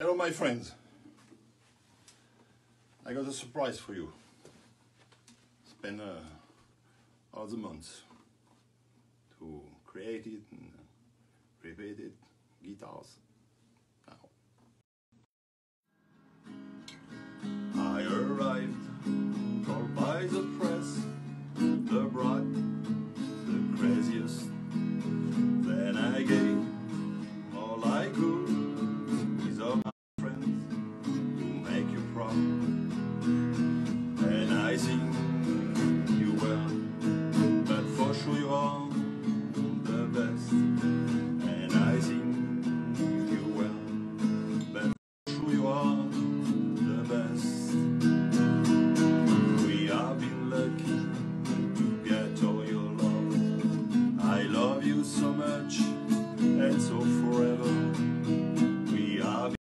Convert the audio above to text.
Hello, my friends. I got a surprise for you. Spend uh, all the months to create it and repeat it, guitars. And I think you well, but for sure you are the best. And I think you well, but for sure you are the best. We have been lucky to get all your love. I love you so much and so forever.